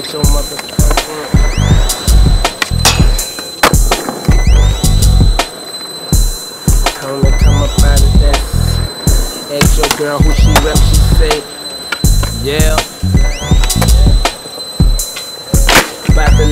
set your come up. Ask your girl who she rep, she say, yeah.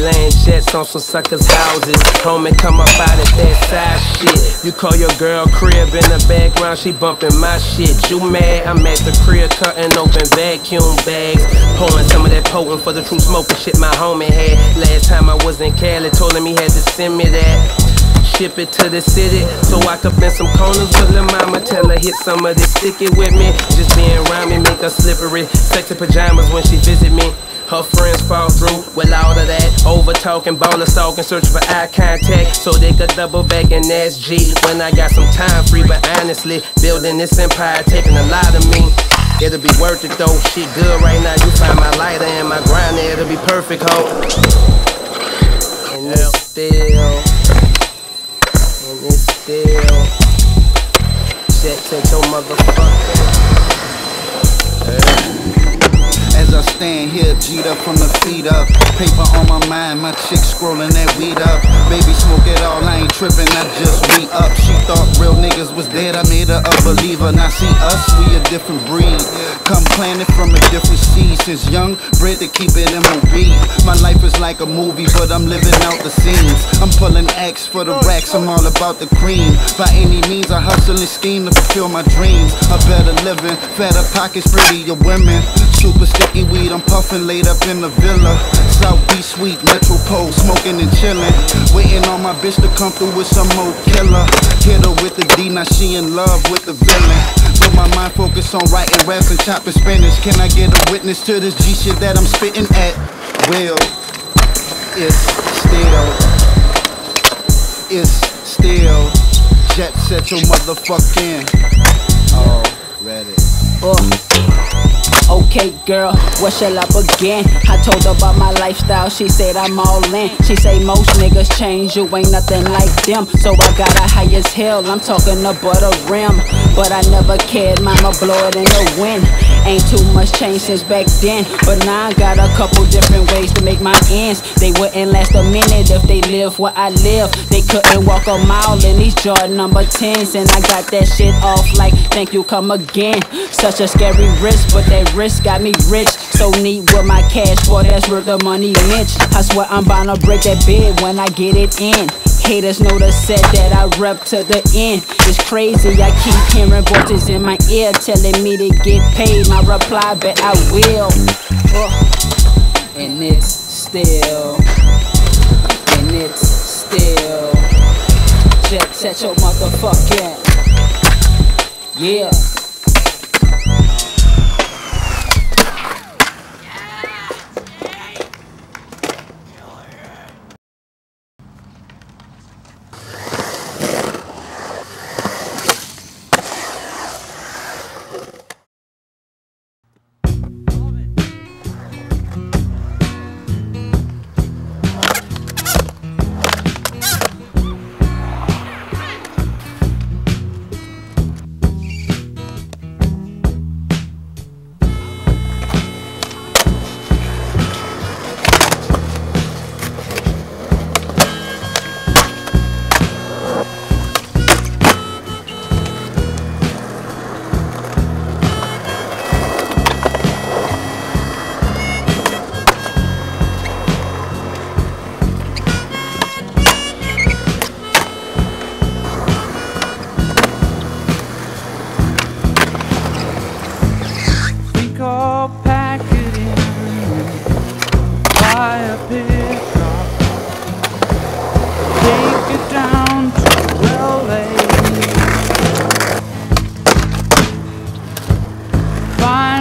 Land jets on some suckers' houses. Homie, come up out of that side shit. You call your girl crib in the background, she bumping my shit. You mad? I'm at the crib cutting open vacuum bags. Pouring some of that potent for the true smoking shit my homie had. Last time I was in Cali, told him he had to send me that. Ship it to the city so I could bend some corners with lil' mama. Tell her hit some of this, stick it with me. Just being around me make her slippery. Sexy pajamas when she visit me. Her friends fall through with all of that over talking, baller stalking, searching for eye contact so they could double back and ask G when I got some time free. But honestly, building this empire taking a lot of me. It'll be worth it though. She good right now. You find my lighter and my grinder, it'll be perfect, ho. And it's still, and it's still. Jet set your motherfucker. I stand here, G'd up from the feet up. Paper on my mind, my chick scrolling that weed up. Baby, smoke it all, I ain't tripping, I just re up. She thought real niggas was dead, I made her a believer. Now see us, we a different breed. Come planted from a different seed. Since young, bred to keep it MOB. My life is like a movie, but I'm living out the scenes. I'm pulling X for the racks, I'm all about the cream. By any means, I hustle and scheme to fulfill my dreams. A better living, fatter pockets, prettier women. Super sticky weed, I'm puffing laid up in the villa. South Beach Sweet, Metropole, smoking and chilling. Waiting on my bitch to come through with some more killer. Hit her with the D, now she in love with the villain. But my mind focused on writing raps and chopping Spanish. Can I get a witness to this G shit that I'm spitting at? Will, it's still, it's still. Jet set your motherfucking already. Uh. Okay, girl, where shall I begin? I told her about my lifestyle, she said I'm all in. She say most niggas change, you ain't nothing like them. So I got a high as hell, I'm talking about a rim. But I never cared, mama blow it in the wind. Ain't too much change since back then. But now I got a couple different ways to make my ends. They wouldn't last a minute if they live where I live. They couldn't walk a mile in these Jordan number 10s. And I got that shit off like, thank you, come again. Such a scary risk, but that risk got me rich. So neat with my cash, boy, that's worth the money, Mitch. I swear I'm bound to break that bid when I get it in. Haters know the set that I rep to the end. It's crazy, I keep hearing voices in my ear telling me to get paid. My reply, bet I will. Uh, and it's still, and it's still. Jet set your motherfucking, yeah.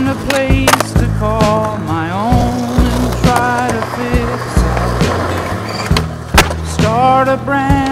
A place to call my own and try to fix it. Start a brand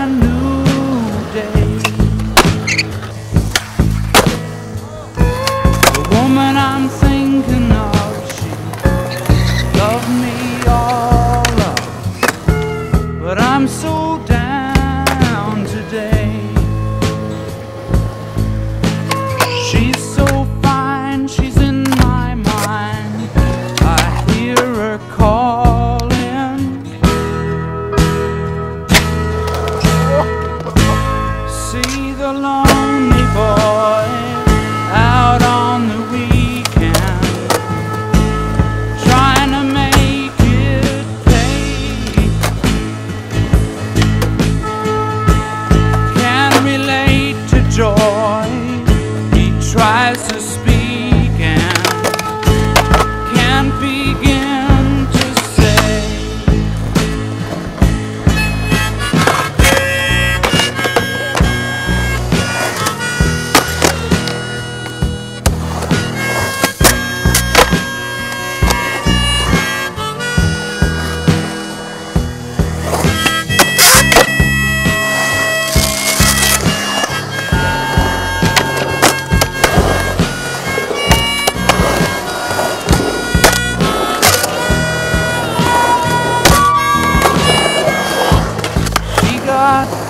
She